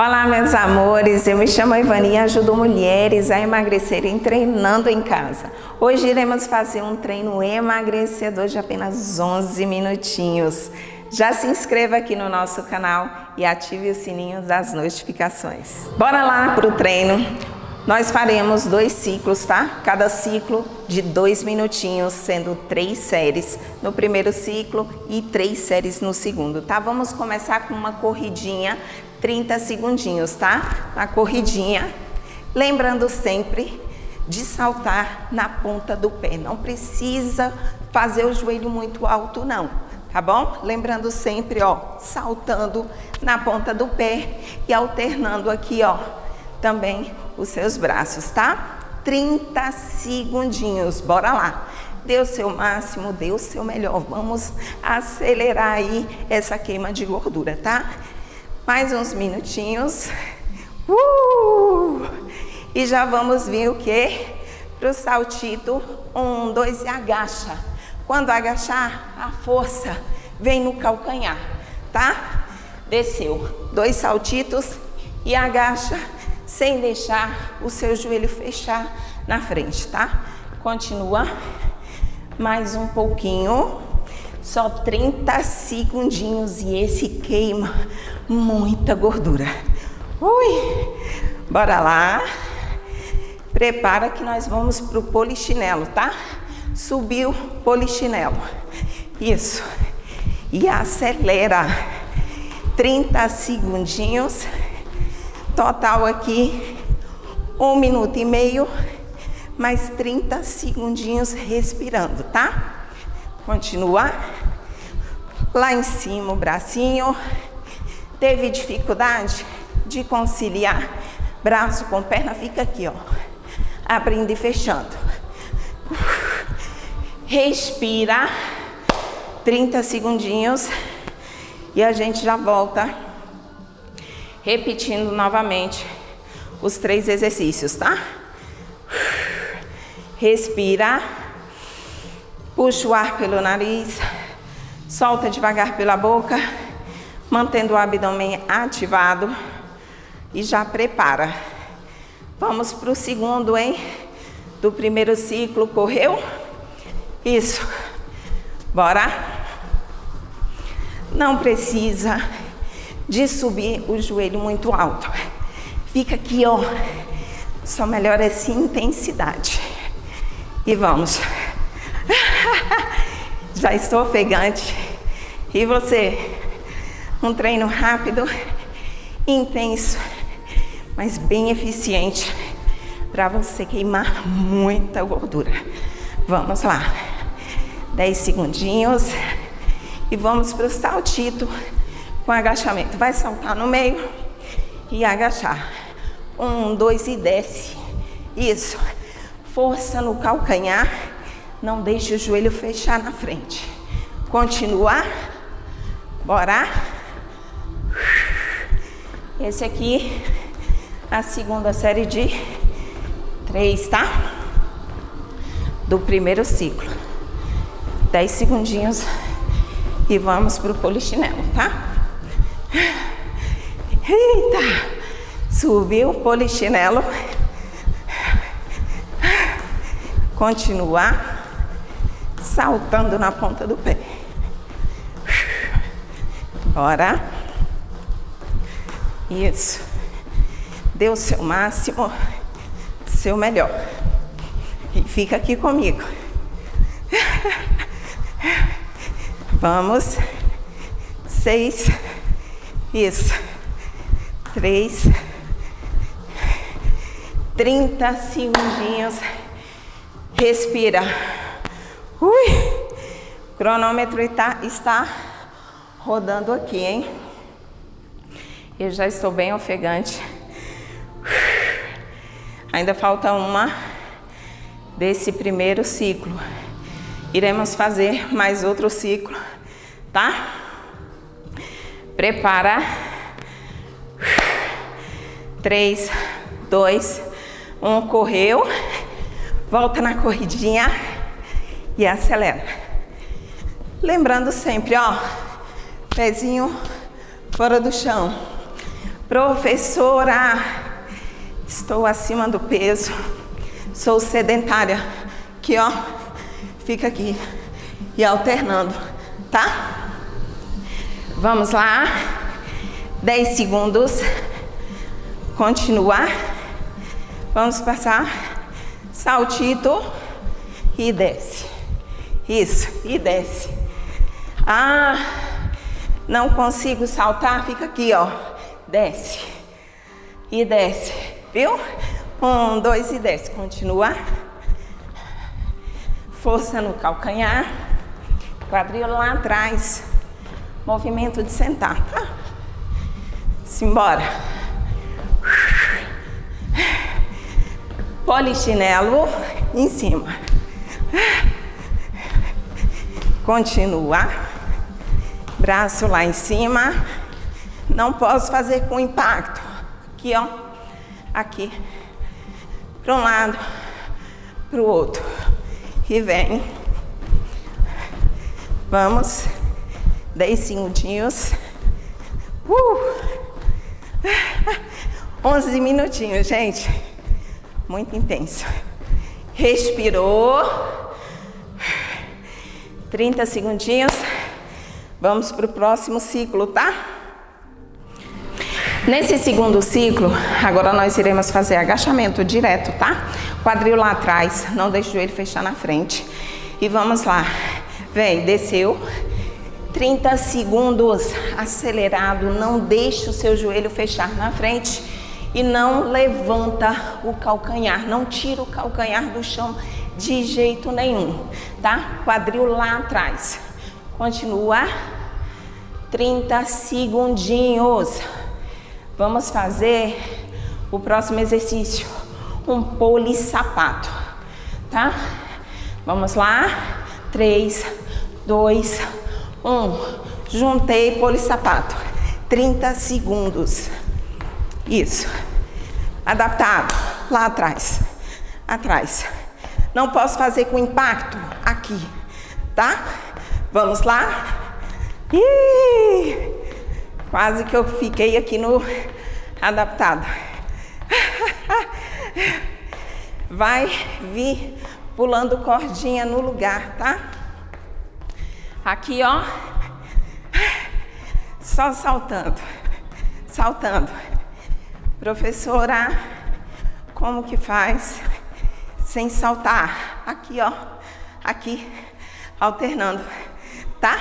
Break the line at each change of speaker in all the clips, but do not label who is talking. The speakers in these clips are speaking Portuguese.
Olá, meus amores. Eu me chamo Ivani e ajudo mulheres a emagrecerem treinando em casa. Hoje iremos fazer um treino emagrecedor de apenas 11 minutinhos. Já se inscreva aqui no nosso canal e ative o sininho das notificações. Bora lá para o treino. Nós faremos dois ciclos, tá? Cada ciclo de dois minutinhos, sendo três séries no primeiro ciclo e três séries no segundo, tá? Vamos começar com uma corridinha, 30 segundinhos, tá? A corridinha. Lembrando sempre de saltar na ponta do pé. Não precisa fazer o joelho muito alto, não, tá bom? Lembrando sempre, ó, saltando na ponta do pé e alternando aqui, ó, também os seus braços, tá? 30 segundinhos, bora lá. Dê o seu máximo, dê o seu melhor. Vamos acelerar aí essa queima de gordura, tá? Mais uns minutinhos. Uh! E já vamos vir o quê? Pro saltito. Um, dois e agacha. Quando agachar, a força vem no calcanhar, tá? Desceu. Dois saltitos e agacha sem deixar o seu joelho fechar na frente, tá? Continua mais um pouquinho, só 30 segundinhos e esse queima muita gordura. Ui, bora lá. Prepara que nós vamos pro polichinelo, tá? Subiu polichinelo. Isso. E acelera. 30 segundinhos. Total aqui, um minuto e meio, mais 30 segundinhos respirando, tá? Continua. Lá em cima o bracinho. Teve dificuldade de conciliar braço com perna? Fica aqui, ó. Abrindo e fechando. Respira. 30 segundinhos. E a gente já volta repetindo novamente os três exercícios, tá? Respira, puxa o ar pelo nariz, solta devagar pela boca, mantendo o abdômen ativado e já prepara. Vamos para o segundo, hein? Do primeiro ciclo, correu? Isso. Bora? Não precisa de subir o joelho muito alto. Fica aqui, ó. Só melhora essa intensidade. E vamos. Já estou ofegante. E você? Um treino rápido, intenso, mas bem eficiente para você queimar muita gordura. Vamos lá. 10 segundinhos. E vamos para o saltito com agachamento. Vai saltar no meio e agachar. Um, dois e desce. Isso. Força no calcanhar. Não deixe o joelho fechar na frente. Continuar. Bora. Esse aqui, a segunda série de três, tá? Do primeiro ciclo. Dez segundinhos e vamos pro polichinelo, tá? Eita! Subiu, polichinelo. Continuar saltando na ponta do pé. Bora. Isso. Dê o seu máximo, seu melhor. E fica aqui comigo. Vamos. Seis. Isso. Três. Trinta segundinhos. Respira. Ui. O cronômetro está, está rodando aqui, hein? Eu já estou bem ofegante. Ainda falta uma desse primeiro ciclo. Iremos fazer mais outro ciclo, tá? Prepara. Três, dois, um, correu. Volta na corridinha e acelera. Lembrando sempre, ó, pezinho fora do chão. Professora, estou acima do peso, sou sedentária. Aqui, ó, fica aqui e alternando, tá? Vamos lá, 10 segundos, continuar. Vamos passar, saltito e desce. Isso, e desce. Ah, não consigo saltar, fica aqui, ó. Desce. E desce, viu? Um, dois e desce. Continua. Força no calcanhar. Quadril lá atrás. Movimento de sentar, tá? Simbora. Polichinelo em cima. Continua. Braço lá em cima. Não posso fazer com impacto. Aqui, ó. Aqui. Para um lado, para o outro. E vem. Vamos. Dez segundinhos. Uh! 11 minutinhos, gente. Muito intenso. Respirou. 30 segundinhos. Vamos para o próximo ciclo, tá? Nesse segundo ciclo, agora nós iremos fazer agachamento direto, tá? Quadril lá atrás, não deixe o joelho fechar na frente. E vamos lá. Vem, desceu. 30 segundos acelerado, não deixe o seu joelho fechar na frente e não levanta o calcanhar, não tira o calcanhar do chão de jeito nenhum, tá? Quadril lá atrás. Continua. 30 segundinhos. Vamos fazer o próximo exercício, um polissapato, tá? Vamos lá. 3, 2, 1. Juntei polissapato. 30 segundos. Isso. Adaptado. Lá atrás. Atrás. Não posso fazer com impacto aqui, tá? Vamos lá? Ih, quase que eu fiquei aqui no adaptado. Vai vir pulando cordinha no lugar, tá? Aqui, ó. Só saltando. Saltando. Professora, como que faz? sem saltar. Aqui, ó. Aqui, alternando, tá?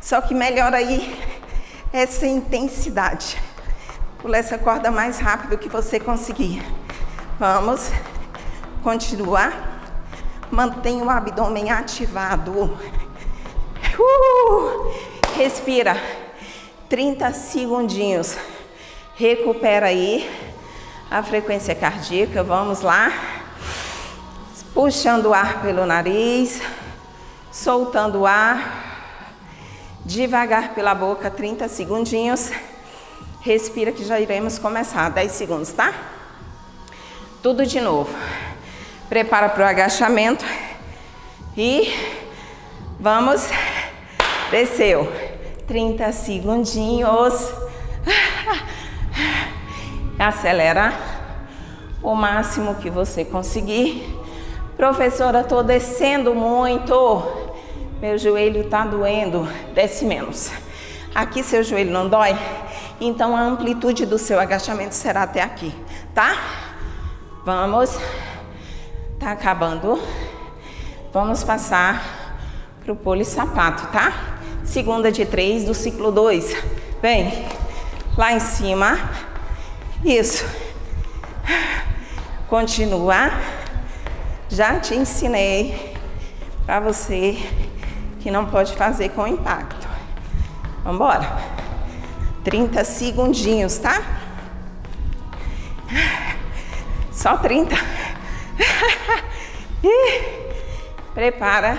Só que melhor aí essa intensidade. Pula essa corda mais rápido que você conseguir. Vamos. Continuar. Mantenha o abdômen ativado. Uh! Respira. 30 segundinhos. Recupera aí a frequência cardíaca. Vamos lá puxando o ar pelo nariz, soltando o ar, devagar pela boca, 30 segundinhos. Respira que já iremos começar, 10 segundos, tá? Tudo de novo. Prepara para o agachamento e vamos. Desceu. 30 segundinhos. Acelera o máximo que você conseguir. Professora, estou descendo muito. Meu joelho está doendo. Desce menos. Aqui seu joelho não dói? Então a amplitude do seu agachamento será até aqui, tá? Vamos. Tá acabando. Vamos passar pro polissapato, tá? Segunda de três do ciclo 2. Vem. Lá em cima. Isso. Continua. Já te ensinei para você que não pode fazer com impacto. Vamos embora. 30 segundinhos, tá? Só 30. e prepara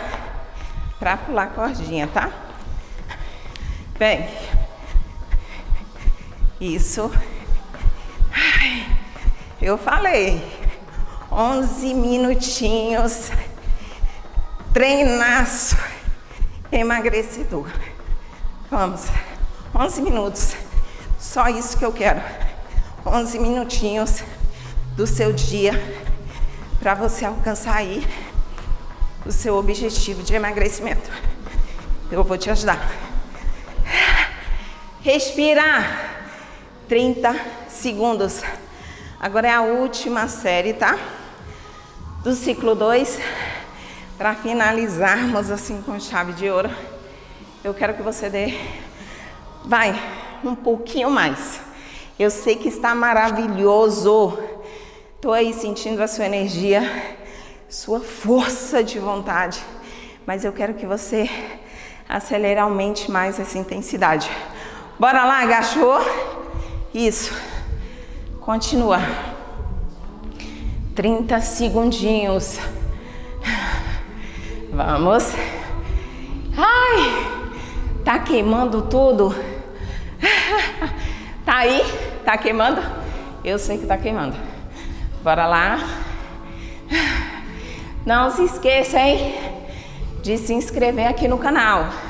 para pular cordinha, tá? Vem. Isso. Eu falei. 11 minutinhos. Treinaço emagrecedor. Vamos. 11 minutos. Só isso que eu quero. 11 minutinhos do seu dia para você alcançar aí o seu objetivo de emagrecimento. Eu vou te ajudar. Respira 30 segundos. Agora é a última série, tá? Do ciclo 2. Para finalizarmos assim com chave de ouro, eu quero que você dê, vai, um pouquinho mais. Eu sei que está maravilhoso. Estou aí sentindo a sua energia, sua força de vontade. Mas eu quero que você acelere, aumente mais essa intensidade. Bora lá, agachou? Isso. Continua. 30 segundinhos. Vamos. Ai, tá queimando tudo. Tá aí? Tá queimando? Eu sei que tá queimando. Bora lá. Não se esqueça, hein, de se inscrever aqui no canal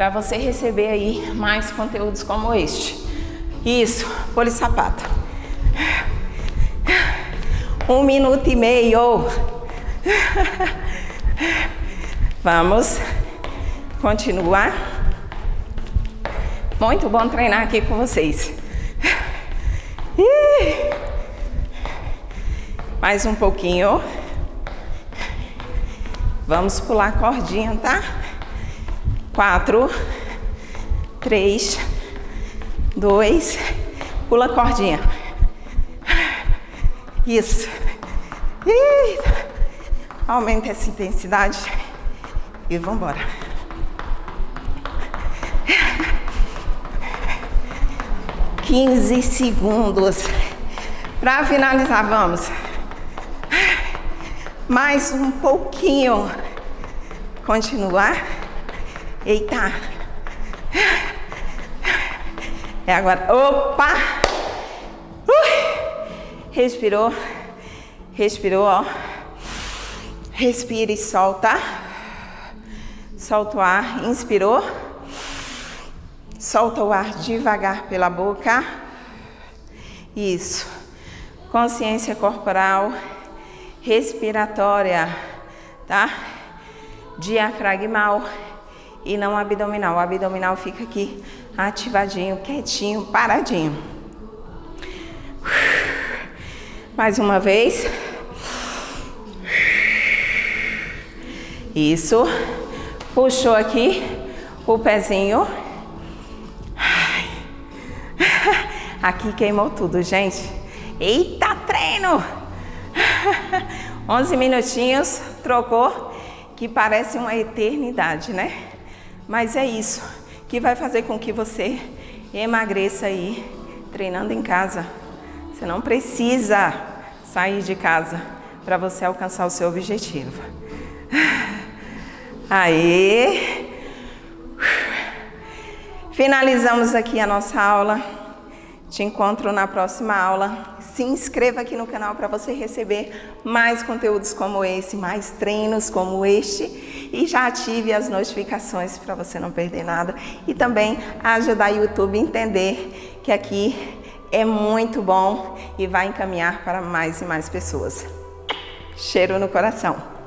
para você receber aí mais conteúdos como este. Isso, sapato. Um minuto e meio. Vamos continuar. Muito bom treinar aqui com vocês. Mais um pouquinho. Vamos pular a cordinha, tá? Quatro, três, dois, pula a cordinha. Isso. Aumenta essa intensidade e vamos embora. 15 segundos. Para finalizar, vamos. Mais um pouquinho. Continuar. Eita. É agora. Opa! Uh! Respirou. Respirou, ó. Respira e solta. Solta o ar. Inspirou. Solta o ar devagar pela boca. Isso. Consciência corporal, respiratória, tá? Diafragmal e não abdominal. O abdominal fica aqui ativadinho, quietinho, paradinho. Mais uma vez. Isso. Puxou aqui o pezinho Aqui queimou tudo, gente. Eita, treino! 11 minutinhos, trocou, que parece uma eternidade, né? Mas é isso que vai fazer com que você emagreça aí treinando em casa. Você não precisa sair de casa para você alcançar o seu objetivo. Aí. Finalizamos aqui a nossa aula. Te encontro na próxima aula. Se inscreva aqui no canal para você receber mais conteúdos como esse, mais treinos como este e já ative as notificações para você não perder nada e também ajudar o YouTube a entender que aqui é muito bom e vai encaminhar para mais e mais pessoas. Cheiro no coração.